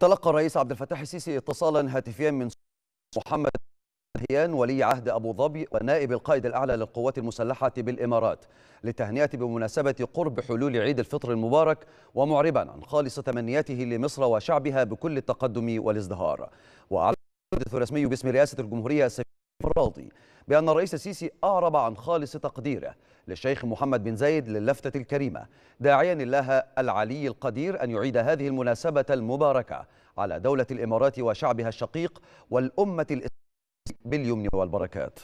تلقى الرئيس عبد الفتاح السيسي اتصالا هاتفيا من محمد هيان ولي عهد أبو ظبي ونائب القائد الأعلى للقوات المسلحة بالإمارات للتهنئة بمناسبة قرب حلول عيد الفطر المبارك ومعربا عن خالص تمنياته لمصر وشعبها بكل التقدم والازدهار. وأعلن المتحدث الرسمي باسم رئاسة الجمهورية سفير الراضي بأن الرئيس السيسي أعرب عن خالص تقديره للشيخ محمد بن زايد للفتة الكريمة داعيا الله العلي القدير أن يعيد هذه المناسبة المباركة على دولة الإمارات وشعبها الشقيق والأمة الإسلامية باليمن والبركات.